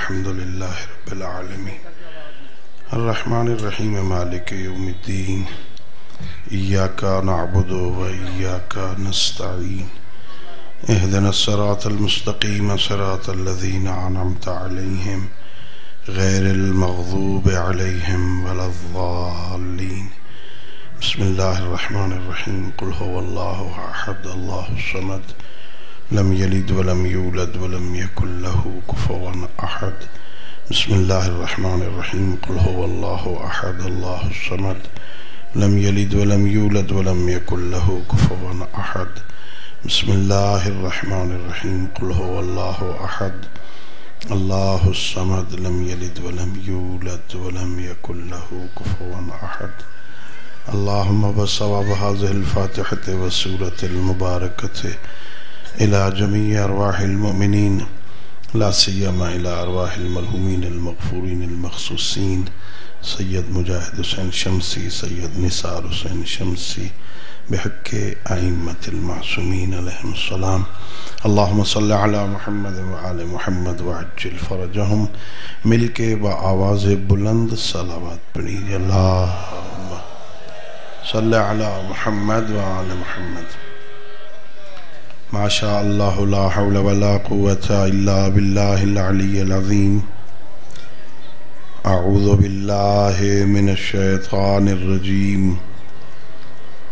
अल्हम्दुलिल्लाह रब्बिल आलमीन अर्रहमानिर्रहीम मालिक यौमिद्दीन इय्याका नअबुदु व इय्याका नस्तईन इहदिना सिरातल मुस्तकीम सिरातल लज़ीना अनअमता अलैहिम गैरिल मग़ज़ूब अलैहिम वलद्दाल्लीन बिस्मिल्लाहिर रहमानिर रहीम कुल हुवल्लाहु अहद अल्लाहुस समद लम यलिद वलम यूलद वलम यकुल लहू कुफुवन अहद बिस्मिल्लाहिर रहमानिर रहीम कुल हुवल्लाहु अहद अल्लाहुस समद लम यलिद वलम यूलद वलम यकुल लहू कुफुवन अहद बिस्मिल्लाहिर रहमानिर रहीम कुल हुवल्लाहु अहद अल्लाहुस समद लम यलिद वलम यूलद वलम यकुल लहू कुफुवन अहद अल्लाहुम्मा बसवाब हाज़िहिल फ़ातिहति व सूरतिल मुबारकति इला जमी अरवाहिल मुमिनीन ला सियमा इला अरवाहिल मरहुमीन अल मगफूरीन अल मखसूसीन सैयद मुजाहिद हुसैन शमसी सैयद निसार हुसैन शमसी बहक आइमतिल मासूमीन अलैहिस्सलाम अल्लाहुम्मा सल्लि अला मुहम्मद व आले मुहम्मद व फरजहुम आवाज़ बुलंद सलावत पढ़ी अल्लाहुम्मा सल्लि अला मुहम्मद व आले मुहम्मद माशा अल्लाह ला हौल वला कुव्वता इल्ला बिल्लाहिल अलिय्यिल अज़ीम अऊज़ु बिल्लाहि मिनश शैतानिर रजीम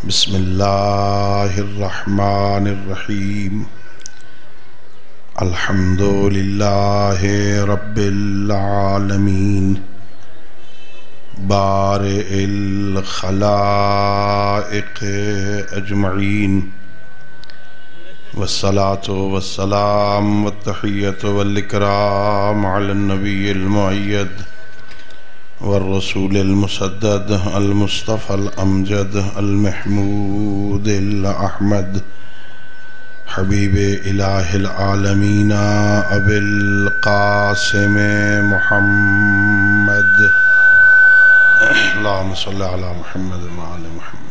बिस्मिल्लाहिर रहमानिर रहीम अल्हम्दुलिल्लाहि रब्बिल आलमीन बारिल खलाइक अजमईन वसलात वसलाम वतहैत वलकराम अलनबीलमैद वर्रसूलमसद अलमुस्तफ़लमजद अलमहमूद अहमद हबीब इलामीन अबिलकासम महमद महमद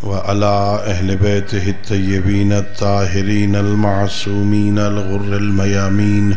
महमद व अला अहल बैत तय्यबीन ताहरीन अलमासूमीन अलगुर्रमयामीन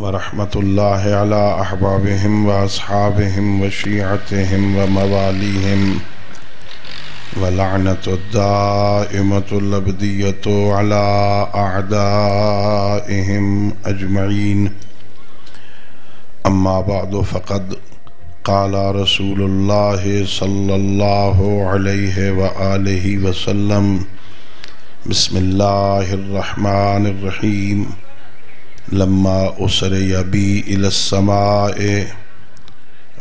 वरहमत अहबाबहम वसहाबहम वशीअतहम व मवालिहम वलानतदामतलबदीत अलादाहम अजमैन अम्माबाद फ़कद काला रसूल सल्ला वसलम बसमिल्लर रहीम लम्मा उसर यबी इलसमाए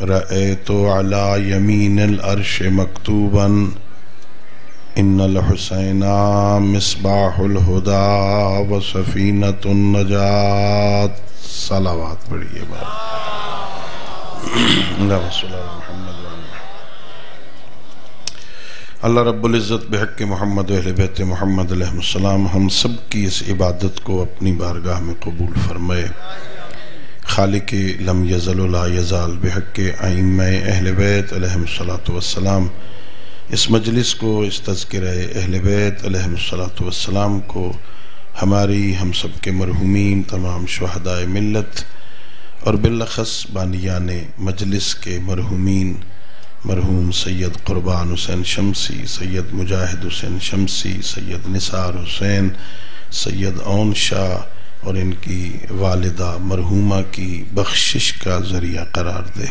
रए तो अला यमीन अर्श मकतूबन इन्नलहसैना मिसबाहुलहुदा व सफ़ीनतुलनजात सलावात पढ़िए बात मोहम्मद अल्लाह रब्बुल इज़्ज़त बेहक मोहम्मद अहल बैत मोहम्मद अलैहिस्सलाम हम सब की इस इबादत को अपनी बारगाह में कबूल फरमाए। खालिक लम यज़ल यज़ाल बेहक आइम अहल बैत अलैहिस्सलाम इस मजलिस को, इस तस्कर अहल बैत अलैहिस्सलाम को हमारी, हम सब के मरहुमीन, तमाम शहदाय मिलत और बिलखस बानियान मजलिस के मरहुमीन मरहूम सैयद क़ुरबान हुसैन शमसी, सैयद मुजाहिद हुसैन शमसी, सैयद निसार हुसैन, सैयद ओन शाह और इनकी वालिदा मरहूमा की बख्शिश का ज़रिया करार दे।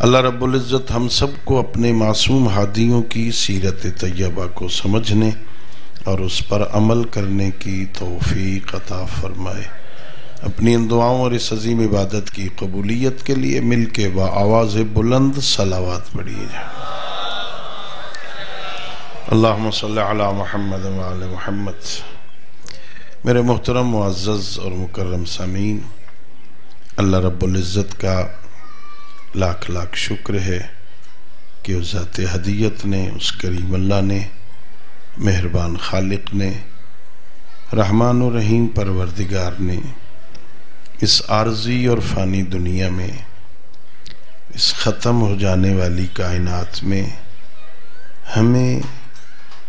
अल्लाह रब्बुल्ज़त हम सबको अपने मासूम हादियों की सीरत तय्यबा को समझने और उस पर अमल करने की तोफ़ी अता फरमाए। अपनी इन दुआओं और इस अजीम इबादत की कबूलियत के लिए मिल के व आवाज़ बुलंद सलावात पढ़िए अल्लाह महमद वाल महमद मेरे मोहतरम मुआज़ और मुकर्रम सामीन, अल्लाह रब्बुल्ज़त का लाख लाख शुक्र है कि उस ज़ात हदीयत ने, उस करीम अल्लाह ने, मेहरबान खालिक ने, रहमान रहीम परवरदिगार ने इस आर्जी और फ़ानी दुनिया में, इस ख़त्म हो जाने वाली कायनात में हमें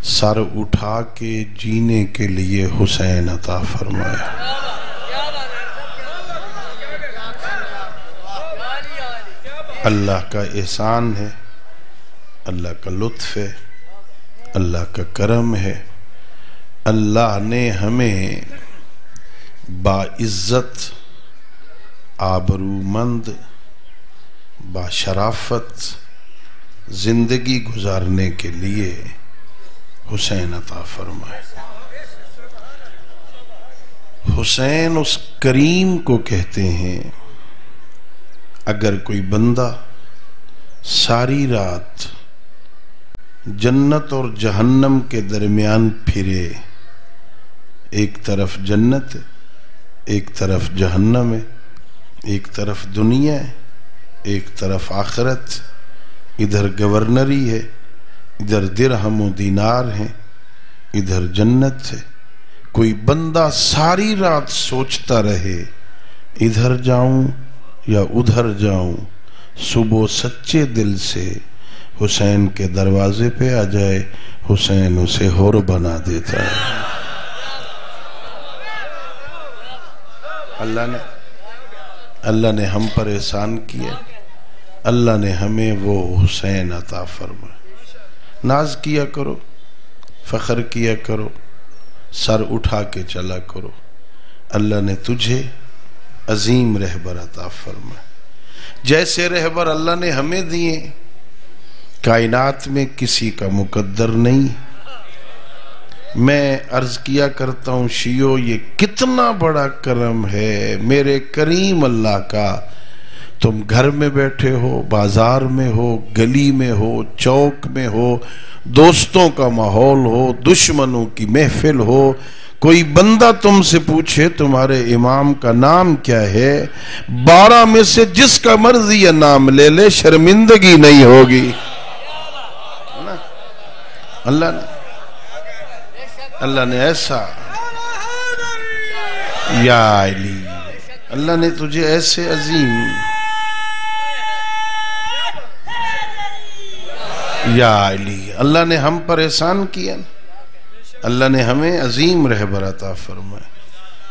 सर उठा के जीने के लिए हुसैन अता फरमाया। अल्लाह का एहसान है, अल्लाह का लुत्फ है, अल्लाह का करम है। अल्लाह ने हमें बाइज़्ज़त आबरूमंद बाशराफत ज़िंदगी गुजारने के लिए हुसैन अता फरमाए। हुसैन उस करीम को कहते हैं, अगर कोई बंदा सारी रात जन्नत और जहन्नम के दरमियान फिरे, एक तरफ़ जन्नत, एक तरफ़ जहन्नम है एक तरफ़ दुनिया एक तरफ़ आखरत। इधर गवर्नरी है, इधर दिरहम दीनार है, इधर जन्नत है। कोई बंदा सारी रात सोचता रहे, इधर जाऊँ या उधर जाऊँ, सुबह सच्चे दिल से हुसैन के दरवाजे पे आ जाए, हुसैन उसे होर बना देता है। अल्लाह ने अल्लाह ने हम पर एहसान किया। अल्लाह ने हमें वो हुसैन अता फरमा नाज किया करो, फ़ख्र किया करो, सर उठा के चला करो। अल्लाह ने तुझे अजीम रहबर अता फरमा जैसे रहबर अल्लाह ने हमें दिए, कायनात में किसी का मुकद्दर नहीं। मैं अर्ज़ किया करता हूँ, शियो, ये कितना बड़ा करम है मेरे करीम अल्लाह का। तुम घर में बैठे हो, बाज़ार में हो, गली में हो, चौक में हो, दोस्तों का माहौल हो, दुश्मनों की महफिल हो, कोई बंदा तुमसे पूछे, तुम्हारे इमाम का नाम क्या है? बारह में से जिसका मर्ज़ी यह नाम ले ले, शर्मिंदगी नहीं होगी। अल्लाह ने अल्लाह ने ऐसा या अली, अल्लाह ने तुझे ऐसे अजीम या अली, अल्लाह ने हम पर एहसान किया। अल्लाह ने हमें अजीम रहबर अता फरमाए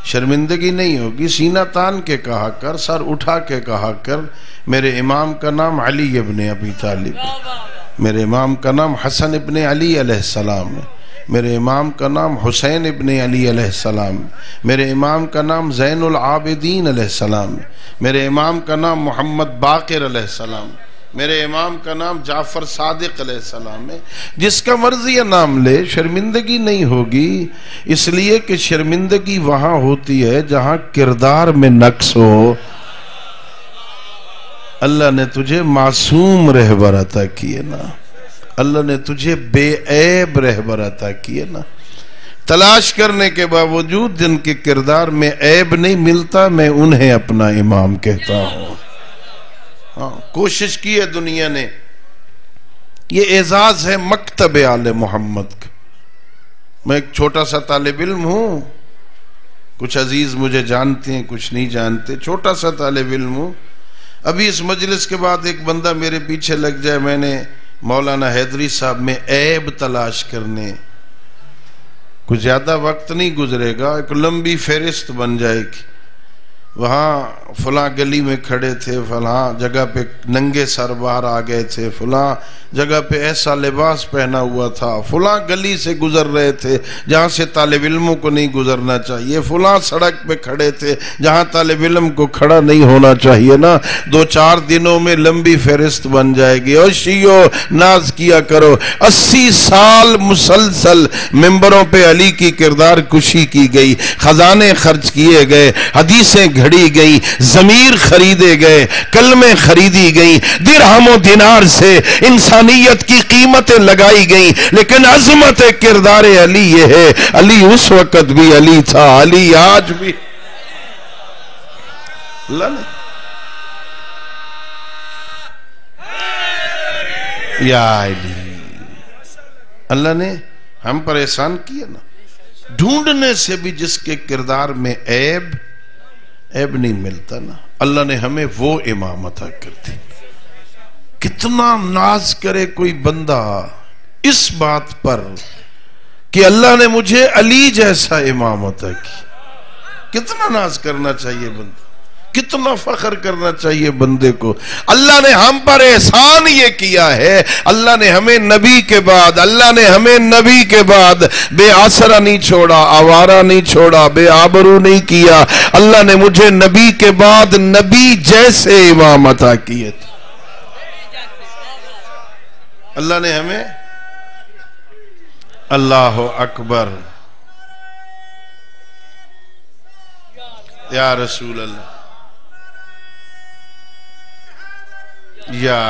शर्मिंदगी नहीं होगी, सीना तान के कहा कर, सर उठा के कहा कर, मेरे इमाम का नाम अली इबन अबी तालिब मेरे इमाम का नाम हसन इबन अली सलाम है। मेरे इमाम का नाम हुसैन इबन अली मेरे इमाम का नाम जैनुल आबिदीन सलाम, मेरे इमाम का नाम मोहम्मद बाकर सलाम, मेरे इमाम का नाम जाफ़र सादिक सलाम है। जिसका मर्ज़ी नाम ले, शर्मिंदगी नहीं होगी। इसलिए कि शर्मिंदगी वहाँ होती है जहाँ किरदार में नक्स हो। अल्लाह ने तुझे मासूम रहबर अता किए ना। अल्लाह ने तुझे बेऐब रहबर अता किए ना। तलाश करने के बावजूद जिनके किरदार में ऐब नहीं मिलता, मैं उन्हें अपना इमाम कहता हूँ। हाँ कोशिश की है दुनिया ने। ये एजाज है मकतब आल मोहम्मद का। मैं एक छोटा सा तालब इल्म हूँ। कुछ अज़ीज़ मुझे जानते हैं, कुछ नहीं जानते। छोटा सा तालब इल्म हूँ। अभी इस मजलिस के बाद एक बंदा मेरे पीछे लग जाए, मैंने मौलाना हैदरी साहब में ऐब तलाश करने। कुछ ज़्यादा वक्त नहीं गुजरेगा, एक लंबी फहरिस्त बन जाएगी। वहाँ फला गली में खड़े थे, फला जगह पे नंगे सर बाहर आ गए थे, फला जगह पे ऐसा लिबास पहना हुआ था, फला गली से गुजर रहे थे, जहाँ से तालब इलमों को नहीं गुजरना चाहिए, फला सड़क पे खड़े थे, जहाँ तालब इलम को खड़ा नहीं होना चाहिए ना। दो चार दिनों में लंबी फहरिस्त बन जाएगी, और शियो नाज किया करो। अस्सी साल मुसलसल मेम्बरों पर अली की किरदार कुशी की गई, खजाने खर्च किए गए, हदीसें घड़ी गई, जमीर खरीदे गए, कलमें खरीदी गई, दिरहमो दिनार से इंसानियत की कीमतें लगाई गई, लेकिन अजमत किरदार अली ये है। अली उस वक्त भी अली था, अली आज भी। अल्लाह ने। हम पर एहसान किया ना। ढूँढने से भी जिसके किरदार में ऐब ऐब नहीं मिलता ना। अल्लाह ने हमें वो इमाम अता कर दी। कितना नाज करे कोई बंदा इस बात पर कि अल्लाह ने मुझे अली जैसा इमाम अता की। कितना नाज करना चाहिए बंदा? कितना फख्र करना चाहिए बंदे को? अल्लाह ने हम पर एहसान ये किया है। अल्लाह ने हमें नबी के बाद, अल्लाह ने हमें नबी के बाद बेआसरा नहीं छोड़ा, आवारा नहीं छोड़ा बेआबरू नहीं किया। अल्लाह ने मुझे नबी के बाद नबी जैसे इमाम अता किए थे। अल्लाह ने हमें अल्लाह अकबर। या रसूल अल्लाह या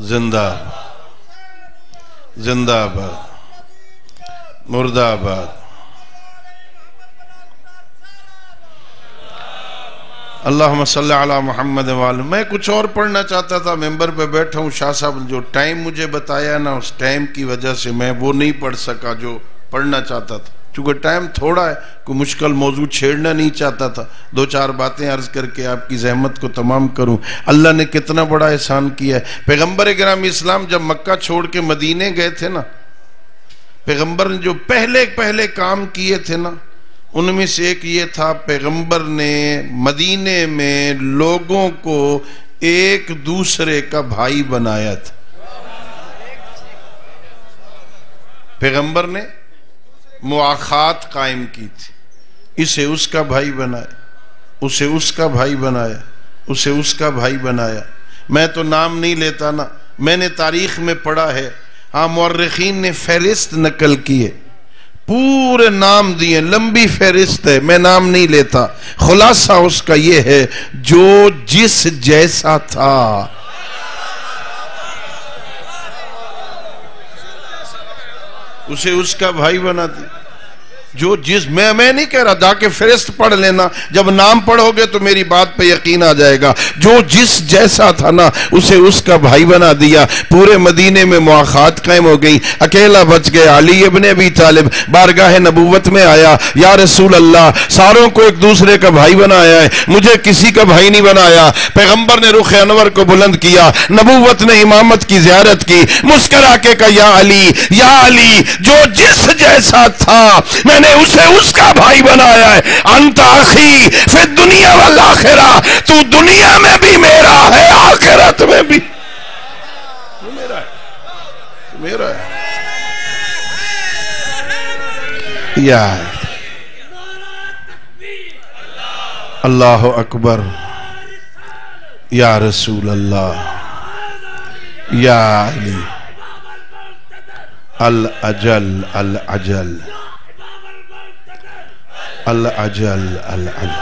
जिंदाबाद जिंदाबाद, मुर्दाबाद। अल्लाह अला मोहम्मद वाल मैं कुछ और पढ़ना चाहता था, मेंबर पे बैठा हूँ, शाह साहब, जो टाइम मुझे बताया ना, उस टाइम की वजह से मैं वो नहीं पढ़ सका, जो पढ़ना चाहता था। चूँकि टाइम थोड़ा है, कोई मुश्किल मौजूद छेड़ना नहीं चाहता था। दो चार बातें अर्ज़ करके आपकी जहमत को तमाम करूँ। अल्लाह ने कितना बड़ा एहसान किया है। पैगंबर ग्राम इस्लाम जब मक्का छोड़ के मदीने गए थे ना पैगंबर ने जो पहले पहले काम किए थे ना, उनमें से एक ये था, पैगंबर ने मदीने में लोगों को एक दूसरे का भाई बनाया था। पैगंबर ने मुआखात कायम की थी। इसे उसका भाई बनाया, उसे उसका भाई बनाया, उसे उसका भाई बनाया। मैं तो नाम नहीं लेता ना, मैंने तारीख में पढ़ा है। हाँ मर्रखीन ने फहरिस्त नकल की है। पूरे नाम दिए, लंबी फहरिस्त है, मैं नाम नहीं लेता। खुलासा उसका यह है, जो जिस जैसा था उसे उसका भाई बना दिया जो जिस मैं मैं नहीं कह रहा, जाके फेरिस्त पढ़ लेना। जब नाम पढ़ोगे तो मेरी बात पे यकीन आ जाएगा। जो जिस जैसा था ना, उसे उसका भाई बना दिया। पूरे मदीने में मुआखात कायम हो गई। अकेला बच गया। अली इबन अबी तालिब बारगाह नबूवत में आया। या रसूल अल्लाह सारों को एक दूसरे का भाई बनाया है। मुझे किसी का भाई नहीं बनाया। पैगंबर ने रुख अनवर को बुलंद किया। नबूवत ने इमामत की जियारत की। मुस्करा के कहा, या अली या अली, जो जिस जैसा था, मैंने मैंने उसे उसका भाई बनाया है। अंत आखी, फिर दुनिया वाला आखिरा, तू दुनिया में भी मेरा है, आखिरत में भी। मेरा है मेरा है। या अल्लाह। अकबर। या रसूल अल्लाह या अली। अल अजल अल अजल। अल अजल अल अजल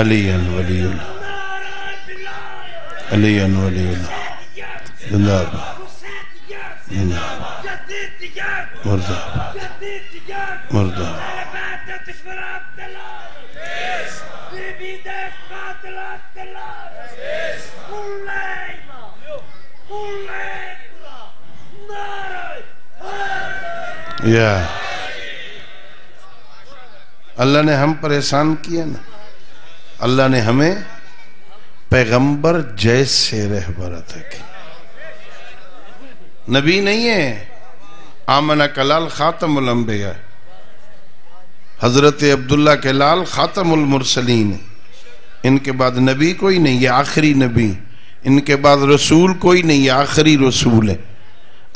अलीन वलीउल अलीन वलीउल जिंदाबाद जिंदाबाद मुर्दाबाद मुर्दाबाद Yeah. अल्लाह ने हम परेशान किया ना। अल्लाह ने हमें पैगंबर जैसे रहबर की नबी नहीं है। आमना कलाल खातमबिया हज़रत अब्दुल्ला के लाल खातमुलमरसलीन इनके बाद नबी कोई नहीं, ये आखिरी नबी। इनके बाद रसूल कोई नहीं, ये आखिरी रसूल है।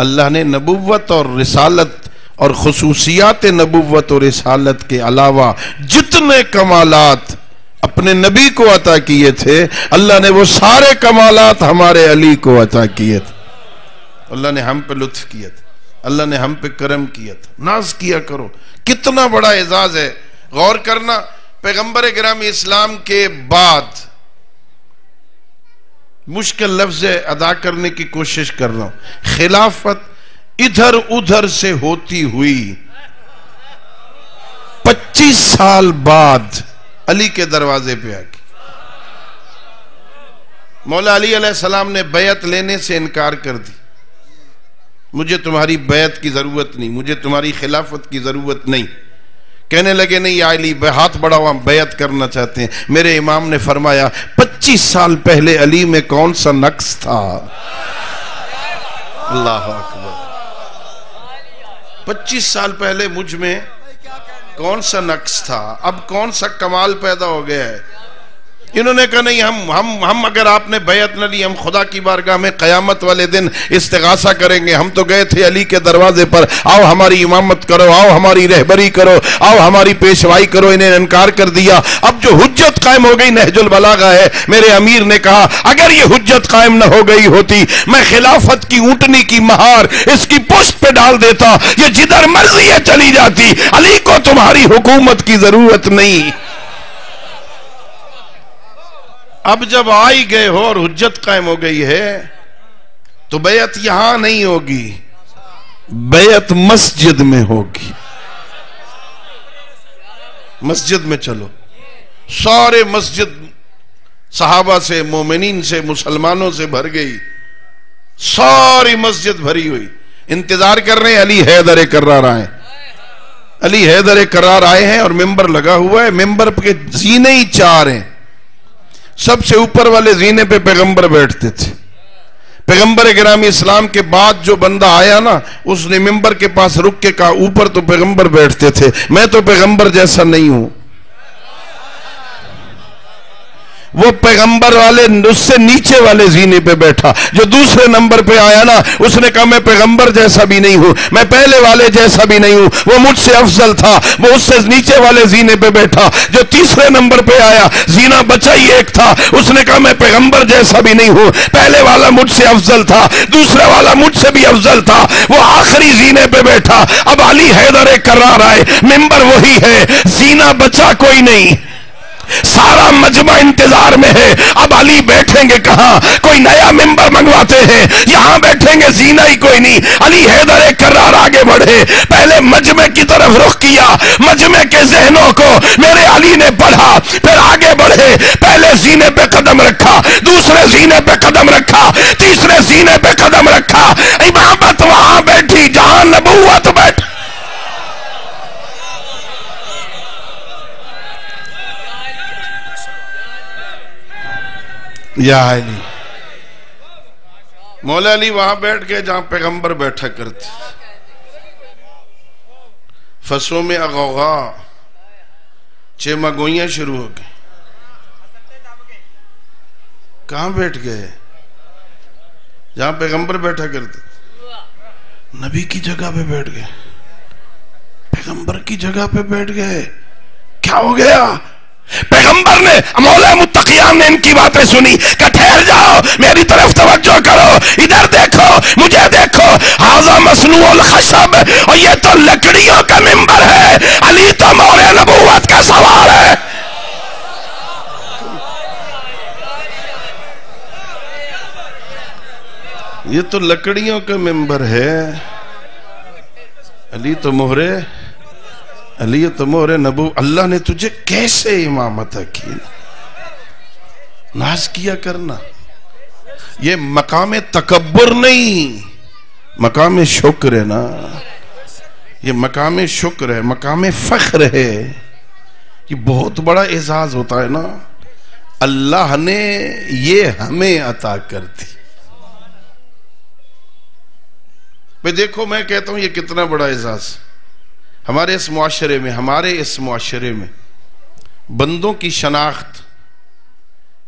अल्लाह ने नबुवत और रिसालत और खसूसियात नबुवत और हालत के अलावा जितने कमालात अपने नबी को अता किए थे, अल्लाह ने वो सारे कमालात हमारे अली को अता किए थे। अल्लाह ने हम पे लुत्फ किया था। अल्लाह ने हम पे करम किया था। नाज किया करो। कितना बड़ा एजाज है। गौर करना, पैगंबर ग्राम इस्लाम के बाद मुश्किल लफ्ज अदा करने की कोशिश कर रहा हूँ। खिलाफत इधर उधर से होती हुई। 25 साल बाद अली के दरवाजे पे आके। मौला अली सलाम ने बैत लेने से इनकार कर दी। मुझे तुम्हारी बैत की ज़रूरत नहीं, मुझे तुम्हारी खिलाफत की ज़रूरत नहीं। कहने लगे, नहीं अली हाथ बढ़ाओ, हम बैत करना चाहते हैं। मेरे इमाम ने फरमाया 25 साल पहले अली में कौन सा नक्स था? अल्लाह 25 साल पहले मुझमें कौन सा नक्श था? अब कौन सा कमाल पैदा हो गया है? इन्होंने कहा, नहीं, हम हम हम अगर आपने बैत न ली, हम खुदा की बारगाह में कयामत वाले दिन इस्तगासा करेंगे। हम तो गए थे अली के दरवाजे पर। आओ हमारी इमामत करो, आओ हमारी रहबरी करो, आओ हमारी पेशवाई करो, इन्हें इनकार कर दिया। अब जो हुज्जत कायम हो गई, नहजुल बलागा है। मेरे अमीर ने कहा, अगर ये हुज्जत कायम न हो गई होती, मैं खिलाफत की ऊंटनी की महार इसकी पुष्प पे डाल देता। ये जिधर मर्ज़ी है चली जाती। अली को तुम्हारी हुकूमत की ज़रूरत नहीं। अब जब आ ही गए हो और हुज्जत कायम हो गई है तो बेयत यहाँ नहीं होगी, बेयत मस्जिद में होगी। मस्जिद में चलो। सारे मस्जिद सहाबा से, मोमिनीन से, मुसलमानों से भर गई। सारी मस्जिद भरी हुई। इंतज़ार कर रहे हैं, अली हैदर करार आए। अली हैदर करार आए हैं और मेंबर लगा हुआ है। मेंबर के जीने ही चार हैं। सबसे ऊपर वाले जीने पे पैगंबर बैठते थे। पैगंबर ग्रामी इस्लाम के बाद जो बंदा आया ना, उसने मेंबर के पास रुक के कहा, ऊपर तो पैगंबर बैठते थे। मैं तो पैगंबर जैसा नहीं हूँ। वो पैगंबर वाले उससे नीचे वाले जीने पे बैठा। जो दूसरे नंबर पे आया ना, उसने कहा, मैं पैगंबर जैसा भी नहीं हूँ, मैं पहले वाले जैसा भी नहीं हूँ। वो मुझसे अफजल था, वो उससे नीचे वाले जीने पे बैठा। जो तीसरे नंबर पे आया, जीना बचा ही एक था। उसने कहा, मैं पैगंबर जैसा भी नहीं हूँ, पहले वाला मुझसे अफजल था, दूसरे वाला मुझसे भी अफजल था। वो आखिरी जीने पे बैठा। अब अली हैदर करार आए, मेंबर वही है, जीना बचा कोई नहीं। सारा मजमा इंतज़ार में है। अब अली बैठेंगे कहा? कोई नया मेंबर मंगवाते हैं। यहाँ बैठेंगे, जीना ही कोई नहीं। अली हैदर करार आगे बढ़े। पहले मजमे की तरफ़ रुख किया। मजमे के जहनों को मेरे अली ने पढ़ा फिर आगे बढ़े। पहले जीने पे कदम रखा। दूसरे जीने पे कदम रखा। तीसरे जीने पे कदम रखा। इमामत वहाँ बैठी। जहाँ नबूवत बैठ। या अली। मौला अली वहाँ बैठ गए जहाँ पैगंबर बैठा करते। फसों में अगोगा। चेमा शुरू हो गई। कहाँ बैठ गए? जहाँ पैगंबर बैठा करते। नबी की जगह पे बैठ गए। पैगंबर की जगह पे बैठ गए। क्या हो गया? पैगंबर ने, मौला मुतकियान ने इनकी बातें सुनी कि ठहर जाओ, मेरी तरफ़ तवज्जो करो, इधर देखो, मुझे देखो, हाजा मसनूल खशब, और ये तो लकड़ियों का मिंबर है, अली तो मौले नबूवत का सवाल है। ये तो लकड़ियों का मिंबर है, अली तो मोहरे अली तो मोरे नबू, अल्लाह ने तुझे कैसे इमामत की? नाज किया करना। ये मकाम तकबर नहीं, मकाम शुक्र है ना। ये मकाम शुक्र है, मकाम फख्र है। ये बहुत बड़ा एजाज होता है ना। अल्लाह ने ये हमें अता कर दी। भाई देखो, मैं कहता हूँ, ये कितना बड़ा एजाज। हमारे इस मुआशरे में, हमारे इस मुआशरे में बंदों की शनाख्त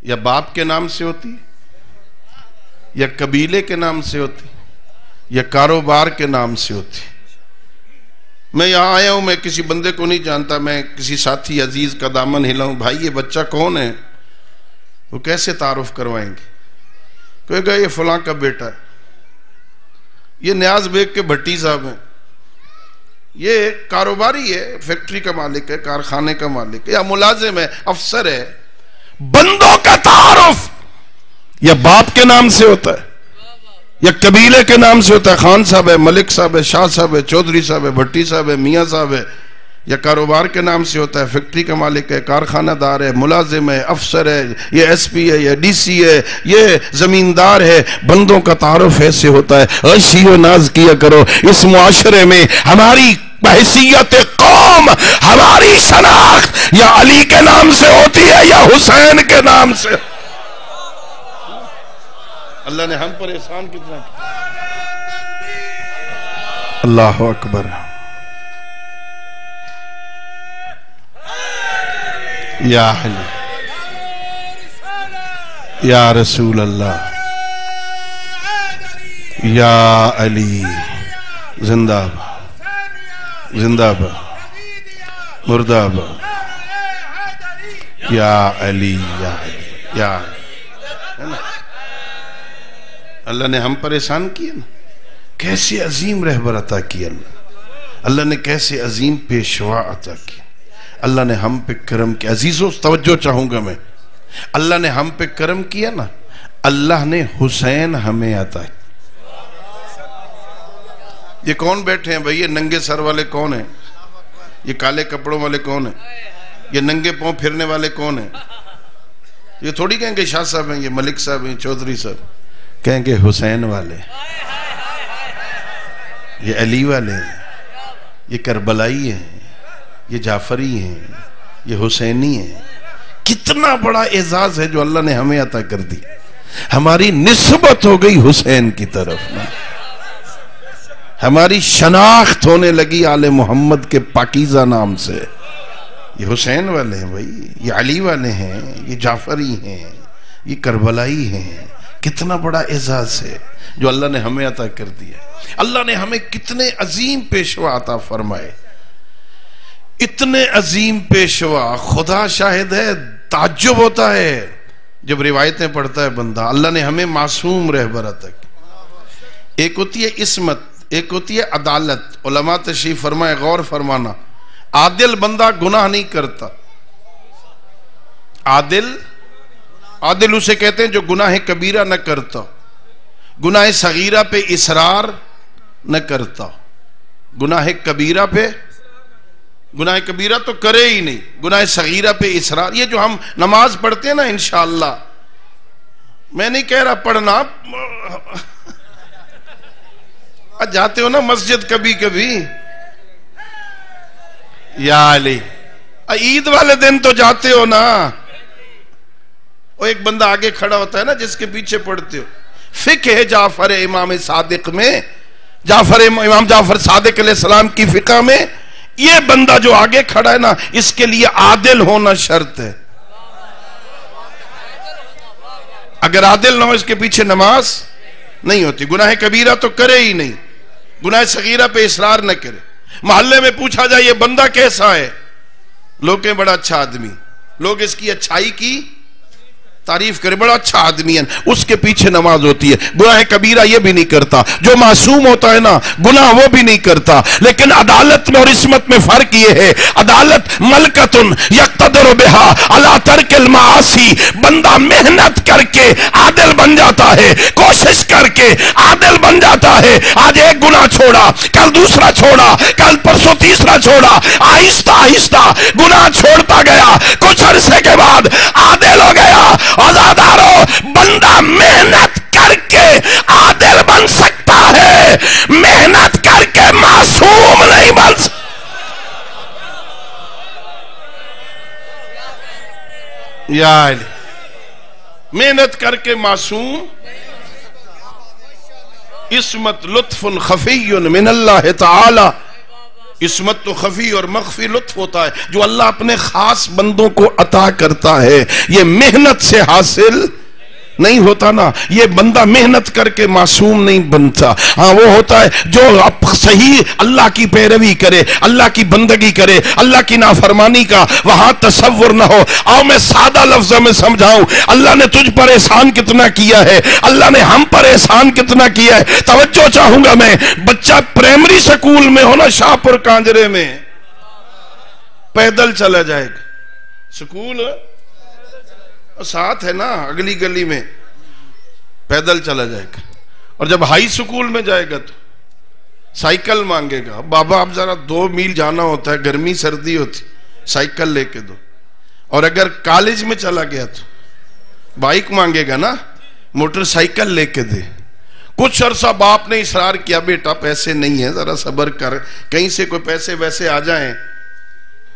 या बाप के नाम से होती, या कबीले के नाम से होती, या कारोबार के नाम से होती। मैं यहाँ आया हूँ, मैं किसी बंदे को नहीं जानता, मैं किसी साथी अज़ीज़ का दामन हिलाऊं, भाई ये बच्चा कौन है? वो कैसे तारुफ करवाएँगे? कहेगा ये फलां का बेटा है। ये न्याज बेग के भट्टी साहब हैं। ये कारोबारी है फैक्ट्री का मालिक है, कारखाने का मालिक है, या मुलाजिम है, अफसर है। बंदों का तारफ या बाप के नाम से होता है, या कबीले के नाम से होता है। खान साहब है, मलिक साहब है, शाह साहब है, चौधरी साहब है, भट्टी साहब है, मियाँ साहब है या कारोबार के नाम से होता है, फैक्ट्री का मालिक है, कारखानादार है, मुलाजिम है, अफसर है, ये एसपी है, या डीसी है, ये जमींदार है, बंदों का तारुफ ऐसे होता है। अशियो नाज किया करो। इस मुआशरे में हमारी बहसीत कौम, हमारी शनाख्त या अली के नाम से होती है या हुसैन के नाम से? अल्लाह ने हम पर एहसान कितना अल्लाह अकबर। या अली या रसूल अल्लाह या अली। जिंदाबाद। जिंदाबाद। मुर्दाबाद। या अली या अली। या अल्लाह ने हम परेशान किए ना। कैसे अजीम रहबर अता किया अल्लाह ने कैसे अजीम पेशवा अता किया? अल्लाह ने हम पे करम किया। अजीजों, तवज्जो चाहूँगा मैं। अल्लाह ने हम पे करम किया ना, अल्लाह ने हुसैन हमें आता है ये कौन बैठे हैं भाई? ये नंगे सर वाले कौन है? ये काले कपड़ों वाले कौन है? ये नंगे पाँव फिरने वाले कौन है? ये थोड़ी कहेंगे शाह साहब हैं, ये मलिक साहब हैं, चौधरी साहब। कहेंगे हुसैन वाले। ये अली वाले हैं। ये करबलाई हैं। ये जाफरी हैं, ये हुसैनी हैं। कितना बड़ा एजाज है जो अल्लाह ने हमें अता कर दी। हमारी नस्बत हो गई हुसैन की तरफ़ ना। हमारी शनाख्त होने लगी आले मोहम्मद के पाकिजा नाम से। ये हुसैन वाले हैं भाई, ये अली वाले हैं, ये जाफरी हैं, ये करबलाई हैं। कितना बड़ा एजाज है जो अल्लाह ने हमें अता कर दिया। अल्लाह ने हमें कितने अजीम पेशवा अता फरमाए। इतने अजीम पेशवा, खुदा शाहिद है, ताज्जुब होता है। जब रिवायतें पढ़ता है बंदा, अल्लाह ने हमें मासूम रहबर तक। एक होती है इसमत, एक होती है अदालत। उलमा तशीफ फरमाए, गौर फरमाना, आदिल बंदा गुनाह नहीं करता। आदिल आदिल उसे कहते हैं जो गुनाह कबीरा न करता। गुनाह सगीरा पे इसरार न करता। गुनाह कबीरा पे गुनाह कबीरा तो करे ही नहीं। गुनाह सगीरा पे इसरार। ये जो हम नमाज़ पढ़ते हैं ना इनशाला मैं नहीं कह रहा पढ़ना। जाते हो ना मस्जिद कभी कभी? या अली ईद वाले दिन तो जाते हो ना। वो एक बंदा आगे खड़ा होता है ना, जिसके पीछे पढ़ते हो। फिक है जाफ़र इमाम सादिक में। जाफ़र इमाम जाफ़र सादिक सलाम की फिका में ये बंदा जो आगे खड़ा है ना, इसके लिए आदिल होना शर्त है। अगर आदिल ना हो, इसके पीछे नमाज़ नहीं होती। गुनाह कबीरा तो करे ही नहीं। गुनाह सगीरा पे इसरार न करे। मोहल्ले में पूछा जाए, ये बंदा कैसा है? लोग बड़ा अच्छा आदमी। लोग इसकी अच्छाई की तारीफ़ करे, बड़ा अच्छा आदमी है। उसके पीछे नमाज़ होती है। गुनाह कबीरा ये भी नहीं करता। जो मासूम होता है ना, गुनाह वो भी नहीं करता। लेकिन अदालत में और इसमत में फ़र्क ये है, अदालत मलकतुन यकतदर बेहा, अला तरकिल मासी। बंदा मेहनत करके आदिल बन जाता है, कोशिश करके आदिल बन जाता है। आज एक गुना छोड़ा, कल दूसरा छोड़ा, कल परसों तीसरा छोड़ा। आहिस्ता आहिस्ता गुना छोड़ता गया। कुछ अरसे के बाद आदिल हो गया अजादारो बंदा मेहनत करके आदिल बन सकता है। मेहनत करके मासूम नहीं बन सकता यार मेहनत करके मासूम। इसमत लुत्फुन खफीन मिन अल्लाह ताला। इसमत तो खफी और मखफी लुत्फ होता है, जो अल्लाह अपने खास बंदों को अता करता है, ये मेहनत से हासिल नहीं होता ना। ये बंदा मेहनत करके मासूम नहीं बनता। हाँ वो होता है जो आप सही अल्लाह की पैरवी करे, अल्लाह की बंदगी करे, अल्लाह की नाफरमानी का वहाँ तस्वुर ना हो। आओ, मैं सादा लफ्जों में समझाऊं, अल्लाह ने तुझ पर एहसान कितना किया है? अल्लाह ने हम पर एहसान कितना किया है? तवज्जो चाहूँगा मैं, बच्चा प्राइमरी स्कूल में हो ना, शाहपुर कांजरे में। पैदल चला जाएगा। स्कूल साथ है ना, अगली गली में, पैदल चला जाएगा। और जब हाई स्कूल में जाएगा तो साइकिल मांगेगा। बाबा आप जरा दो मील जाना होता है, गर्मी, सर्दी होती, साइकिल लेके दो। और अगर कॉलेज में चला गया तो बाइक मांगेगा ना मोटरसाइकिल लेके दे। कुछ अरसा बाप ने इसरार किया, बेटा, पैसे नहीं है, जरा सबर कर, कहीं से कोई पैसे वैसे आ जाएँ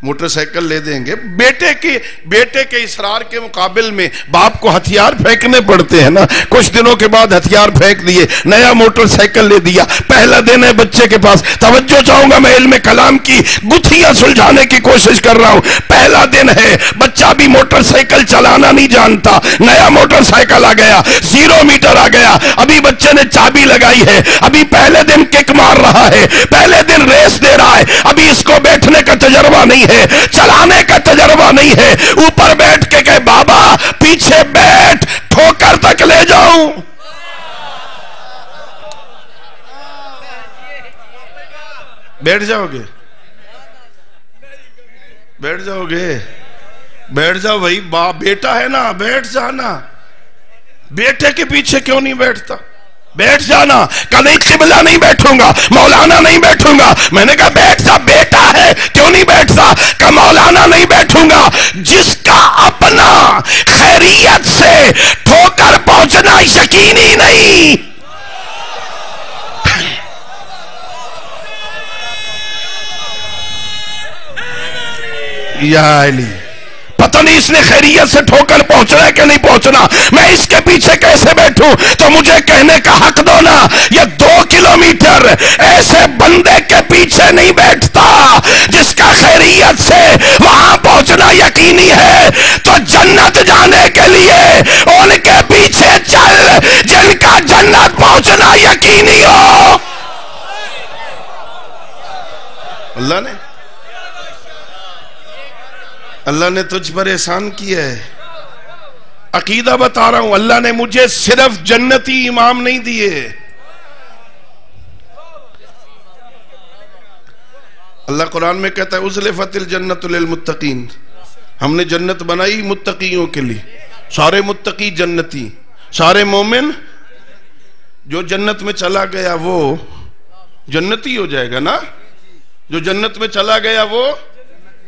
मोटरसाइकिल ले देंगे। बेटे के बेटे के इसरार के मुकाबले में बाप को हथियार फेंकने पड़ते हैं ना। कुछ दिनों के बाद हथियार फेंक दिए, नया मोटरसाइकिल ले दिया। पहला दिन है बच्चे के पास। तवज्जो चाहूँगा मैं इल्म कलाम की गुथियाँ सुलझाने की कोशिश कर रहा हूँ। पहला दिन है, बच्चा भी मोटरसाइकिल चलाना नहीं जानता। नया मोटरसाइकिल आ गया ज़ीरो मीटर आ गया। अभी बच्चे ने चाबी लगाई है। अभी पहले दिन किक मार रहा है। पहले दिन रेस दे रहा है। अभी इसको बैठने का तजर्बा नहीं है। है, चलाने का तजर्बा नहीं है। ऊपर बैठ के कहे, बाबा, पीछे बैठ, ठोकर तक ले जाऊँ। बैठ जाओगे? बैठ जाओगे? बैठ जाओ भाई बाप बेटा है ना, बैठ जाना। बेटे के पीछे क्यों नहीं बैठता? बैठ जाना। कल किबला नहीं बैठूँगा, मौलाना नहीं बैठूँगा। मैंने कहा बैठ जा बेटा है, क्यों नहीं बैठ बैठता? का मौलाना नहीं बैठूँगा, जिसका अपना खैरियत से ठोकर पहुँचना यकीनी नहीं। या अली। पता नहीं इसने खैरियत से ठोकर पहुँचना है कि नहीं पहुँचना। मैं इसके पीछे कैसे बैठूं? तो मुझे कहने का हक दो ना, ये दो किलोमीटर ऐसे बंदे के पीछे नहीं बैठता जिसका खैरियत से वहाँ पहुँचना यकीनी है। तो जन्नत जाने के लिए उनके पीछे चल, जिनका जन्नत पहुँचना यकीनी हो। अल्लाह ने अल्लाह ने तुझ पर एहसान किया है। अकीदा बता रहा हूँ, अल्लाह ने मुझे सिर्फ़ जन्नती इमाम नहीं दिए। अल्लाह कुरान में कहता है उजले फतिल जन्नतुलमुत्तकीन हमने जन्नत बनाई मुत्तकियों के लिए। सारे मुत्तकी जन्नती। सारे मोमिन, जो जन्नत में चला गया वो जन्नती हो जाएगा ना? जो जन्नत में चला गया वो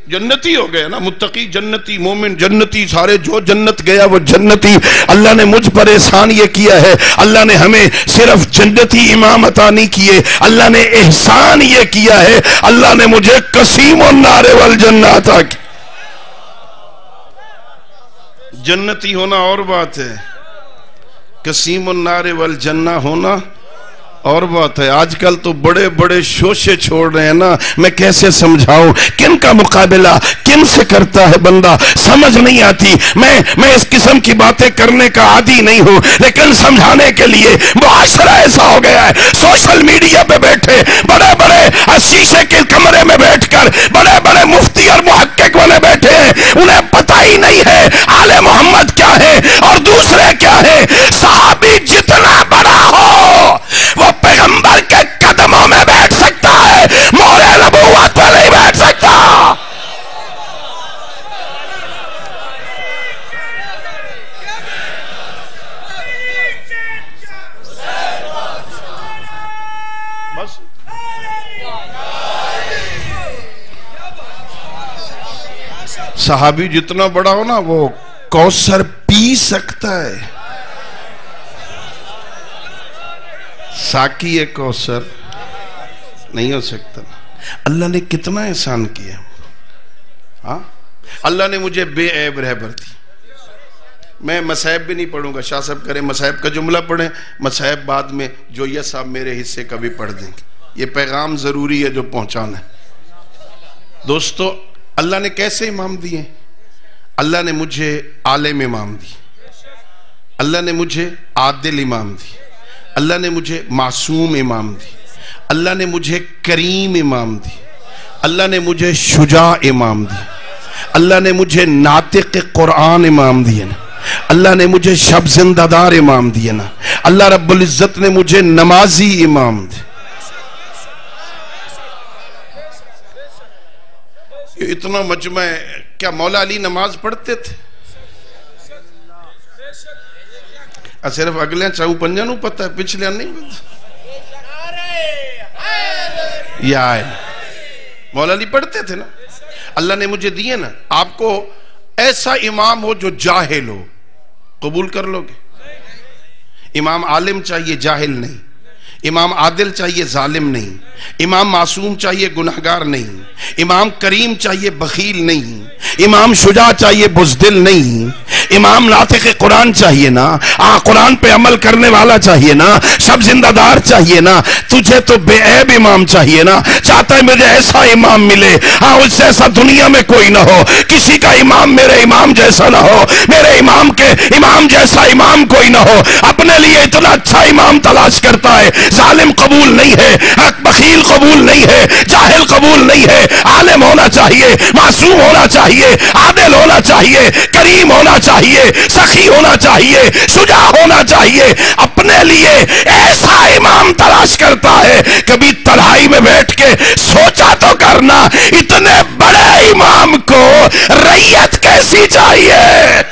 जन्नती हो गया ना, मुत्तकी जन्नती, मोमिन जन्नती, सारे जो जन्नत गया वो जन्नती। अल्लाह ने मुझ पर एहसान ये किया है, अल्लाह ने हमें सिर्फ़ जन्नती इमाम अता नहीं किए, अल्लाह ने एहसान ये किया है, अल्लाह ने मुझे कसीम और नारे वाल जन्नत जन्नती होना और बात है, कसीम और नारे वाल जन्ना होना और बात है, आजकल तो बड़े बड़े शोशे छोड़ रहे हैं ना, मैं कैसे समझाऊं? किन का मुकाबला, किन से करता है बंदा? समझ नहीं आती। मैं मैं इस किस्म की बातें करने का आदि नहीं हूँ, लेकिन समझाने के लिए मुआशरा ऐसा हो गया है। सोशल मीडिया पे बैठे बड़े बड़े शीशे के कमरे में बैठकर बड़े बड़े मुफ्ती और मुहक्क वाले बैठे हैं। उन्हें पता ही नहीं है, आले मोहम्मद क्या है और दूसरे क्या है। साहबी जितना बड़ा हो, वो पैगंबर के कदमों में बैठ सकता है। मोरे नबूवत पर नहीं बैठ सकता। बस। सहाबी जितना बड़ा हो ना, वो कौसर पी सकता है। साकी एक अवसर नहीं हो सकता। अल्लाह ने कितना एहसान किया। हाँ? अल्लाह ने मुझे बेऐब रहबर दी। मैं मसाहब भी नहीं पढ़ूँगा। शाह साहब करें मसाहब का जुमला पढ़ें मसाहब बाद में जो यह साहब मेरे हिस्से का भी पढ़ देंगे। ये पैगाम ज़रूरी है जो पहुंचाना है। दोस्तों, अल्लाह ने कैसे इमाम दिए? अल्लाह ने मुझे आलिम इमाम दी अल्लाह ने मुझे आदिल इमाम दी अल्लाह ने मुझे मासूम इमाम दी। अल्लाह ने मुझे करीम इमाम दी। अल्लाह ने मुझे शुजा इमाम दी। अल्लाह ने मुझे नातिक कुरान इमाम दिए ना। अल्लाह ने मुझे शब जिंदादार इमाम दिए ना। अल्लाह रब्बुल इज़्ज़त ने मुझे नमाजी इमाम दी। इतना मजमा है, क्या मौला अली नमाज़ पढ़ते थे? सिर्फ़ अगलिया चाऊ पंजा पता है पिछले नहीं पता मौला अली पढ़ते थे ना अल्लाह ने मुझे दिए ना आपको ऐसा इमाम हो जो जाहिल हो कबूल कर लोगे इमाम आलिम चाहिए जाहिल नहीं इमाम आदिल चाहिए जालिम नहीं, इमाम मासूम चाहिए गुनाहगार नहीं, इमाम करीम चाहिए बखील नहीं, इमाम शुजा चाहिए बुजदिल नहीं, इमाम नातिक कुरान चाहिए ना, आ, कुरान पे अमल करने वाला चाहिए ना, सब जिंदादार चाहिए ना, तुझे तो बेऐब इमाम चाहिए ना, चाहता है मुझे ऐसा इमाम मिले हाँ उस जैसा दुनिया में कोई ना हो, किसी का इमाम मेरे इमाम जैसा ना हो, मेरे इमाम के इमाम जैसा इमाम कोई ना हो, अपने लिए इतना अच्छा इमाम तलाश करता है जालिम कबूल नहीं है बखील कबूल नहीं है, जाहिल कबूल नहीं है। आलिम होना चाहिए, मासूम होना चाहिए, आदिल होना चाहिए, करीम होना चाहिए, सखी होना चाहिए, शुजा होना चाहिए। अपने लिए ऐसा इमाम तलाश करता है, कभी तढ़ाई में बैठ के सोचा तो करना, इतने बड़े इमाम को रैयत कैसी चाहिए?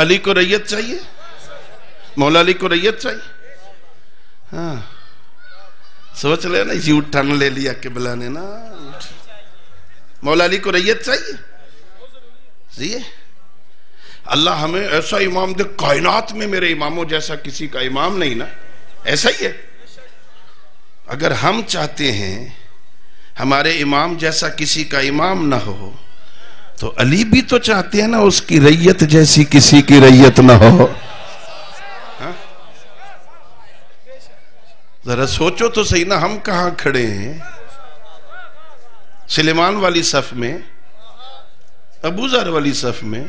अली को रैयत चाहिए? मौला अली को रैयत चाहिए? हाँ। सोच ले ना यू टर्न ले लिया के किबला ने ना। मौला अली को रैयत चाहिए? चाहिए अल्लाह हमें ऐसा इमाम दे, कायनात में मेरे इमामों जैसा किसी का इमाम नहीं ना। ऐसा ही है। अगर हम चाहते हैं, हमारे इमाम जैसा किसी का इमाम ना हो तो अली भी तो चाहते हैं ना उसकी रैयत जैसी किसी की रैयत ना हो हाँ? जरा सोचो तो सही ना, हम कहाँ खड़े हैं सलेमान वाली सफ में, अबूजर वाली सफ में,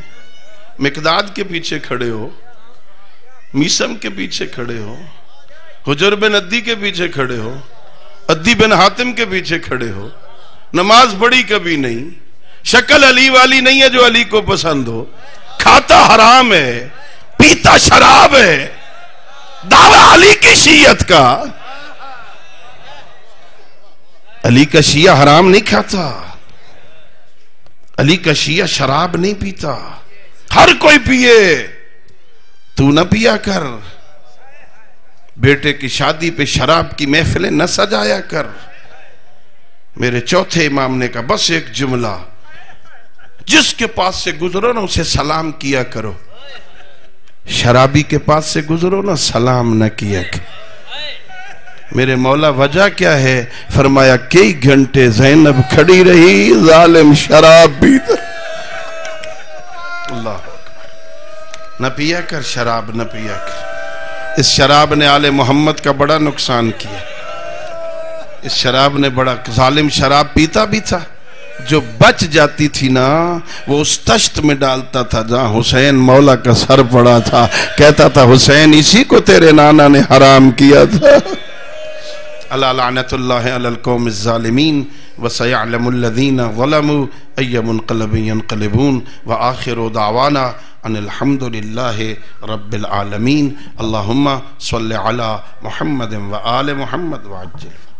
मकदाद के पीछे खड़े हो, मीसम के पीछे खड़े हो, हुजर बिन अद्दी के पीछे खड़े हो, अद्दी बिन हातिम के पीछे खड़े हो, नमाज़ बड़ी कभी नहीं शक्ल अली वाली नहीं है जो अली को पसंद हो। खाता हराम है, पीता शराब है। दावा अली की शीयत का। अली का शिया हराम नहीं खाता। अली का शिया शराब नहीं पीता। हर कोई पिए। तू ना पिया कर। बेटे की शादी पे शराब की महफिलें न सजाया कर। मेरे चौथे इमाम ने कहा, बस एक जुमला। जिसके पास से गुजरो ना, उसे सलाम किया करो। शराबी के पास से गुजरो ना, सलाम न किया करो। मेरे मौला, वजह क्या है? फरमाया, कई घंटे जैनब खड़ी रही, जालिम शराब भी अल्लाह न पिया कर, शराब न पिया कर। इस शराब ने आले मोहम्मद का बड़ा नुकसान किया। इस शराब ने बड़ा जालिम शराब पीता भी था। जो बच जाती थी ना, वो उस तश्त में डालता था जहाँ हुसैन मौला का सर पड़ा था। कहता था, हुसैन, इसी को तेरे नाना ने हराम किया था। अलानतुल्लाकौमज़ालमीन वसयालमदीन वलमु अय्यमुनकलबून व आखिर दावाना अनिलहमदिल्ला रब्बिल आलमीन। अल्लाहुम्मा सल्ली अला मुहम्मद व आल मुहम्मद वज्जल